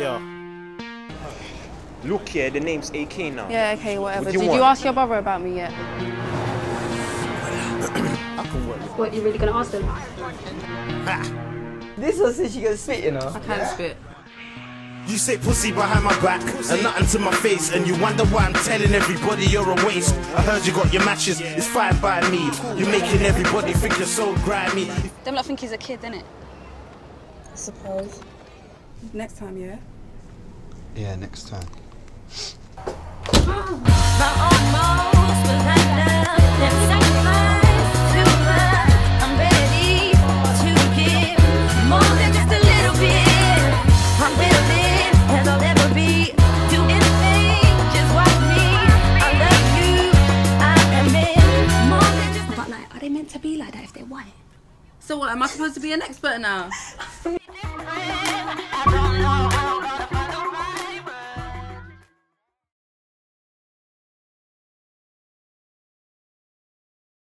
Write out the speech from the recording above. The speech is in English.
Yeah. Look here, the name's AK now. Yeah, okay, whatever. What you Did want? you ask your brother about me yet? I can work. What, you really gonna ask them? This one says she can spit, you know. I can't spit. You say pussy behind my back and nothing to my face, and you wonder why I'm telling everybody you're a waste. I heard you got your matches, it's fine by me. You're making everybody think you're so grimy. Them lot think he's a kid, innit? I suppose. Next time, yeah? Yeah, next time. But like, are they meant to be like that if they're white? So what, am I supposed to be an expert now?